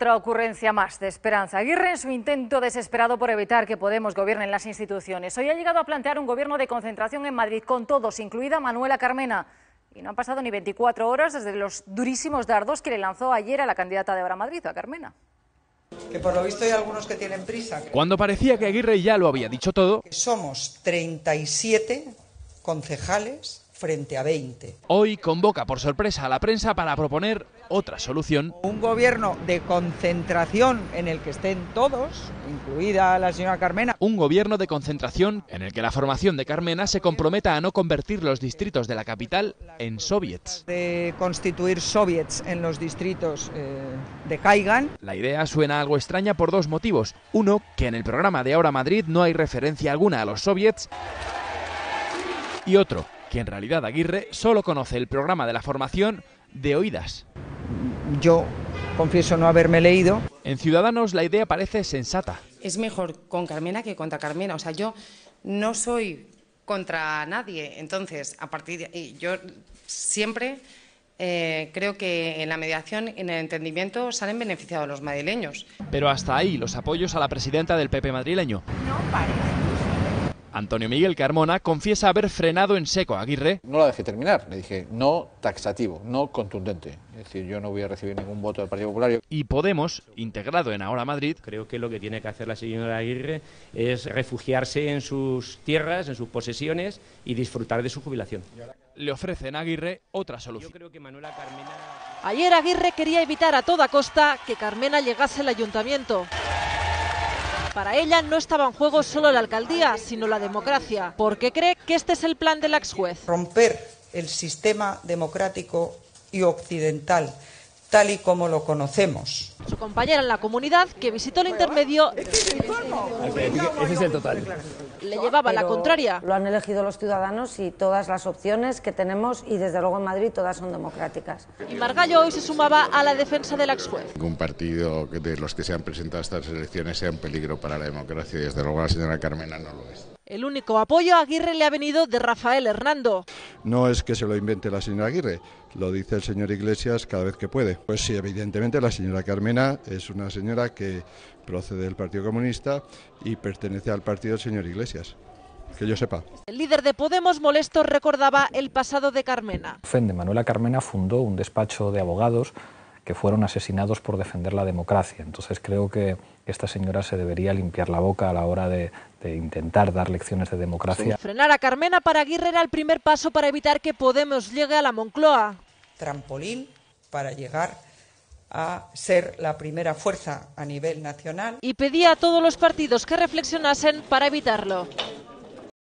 Otra ocurrencia más de Esperanza Aguirre en su intento desesperado por evitar que Podemos gobierne en las instituciones. Hoy ha llegado a plantear un gobierno de concentración en Madrid con todos, incluida Manuela Carmena. Y no han pasado ni 24 horas desde los durísimos dardos que le lanzó ayer a la candidata de Ahora Madrid, a Carmena. Que por lo visto hay algunos que tienen prisa. Cuando parecía que Aguirre ya lo había dicho todo, Somos 37 concejales frente a 20. hoy convoca por sorpresa a la prensa para proponer otra solución. Un gobierno de concentración en el que estén todos, incluida la señora Carmena. Un gobierno de concentración en el que la formación de Carmena se comprometa a no convertir los distritos de la capital en soviets. De constituir soviets en los distritos eh, decaigan. La idea suena algo extraña por dos motivos. Uno, que en el programa de Ahora Madrid no hay referencia alguna a los soviets. Y otro, que en realidad Aguirre solo conoce el programa de la formación de oídas. Yo confieso no haberme leído. En Ciudadanos la idea parece sensata. es mejor con Carmena que contra Carmena. O sea, yo no soy contra nadie. Entonces, a partir de y yo siempre eh, creo que en la mediación, en el entendimiento, salen beneficiados los madrileños. Pero hasta ahí los apoyos a la presidenta del PP madrileño. Antonio Miguel Carmona confiesa haber frenado en seco a Aguirre No la dejé terminar, le dije no taxativo, no contundente. Es decir, yo no voy a recibir ningún voto del Partido Popular. y Podemos, integrado en Ahora Madrid, Creo que lo que tiene que hacer la señora Aguirre es refugiarse en sus tierras, en sus posesiones y disfrutar de su jubilación. le ofrecen a Aguirre otra Yo solución. creo que Manuela Carmena... Ayer Aguirre quería evitar a toda costa que Carmena llegase al ayuntamiento. Para ella no estaba en juego solo la alcaldía, sino la democracia, porque cree que este es el plan del ex juez. Romper el sistema democrático y occidental tal y como lo conocemos. Su compañera en la comunidad, que visitó el intermedio, le llevaba la contraria. Lo han elegido los ciudadanos y todas las opciones que tenemos, y desde luego en Madrid todas son democráticas. Y Margallo hoy se sumaba a la defensa del ex juez. ningún partido de los que se han presentado a estas elecciones sea un peligro para la democracia y desde luego la señora Carmena no lo es. El único apoyo a Aguirre le ha venido de Rafael Hernando. No es que se lo invente la señora Aguirre, lo dice el señor Iglesias cada vez que puede. Pues sí, evidentemente la señora Carmena es una señora que procede del Partido Comunista y pertenece al partido del señor Iglesias. Que yo sepa. El líder de Podemos molesto recordaba el pasado de Carmena. Fende Manuela Carmena fundó un despacho de abogados que fueron asesinados por defender la democracia. Entonces creo que esta señora se debería limpiar la boca a la hora de, de intentar dar lecciones de democracia. Frenar a Carmena para Aguirre era el primer paso para evitar que Podemos llegue a la Moncloa. Trampolín para llegar a ser la primera fuerza a nivel nacional Y pedía a todos los partidos que reflexionasen para evitarlo.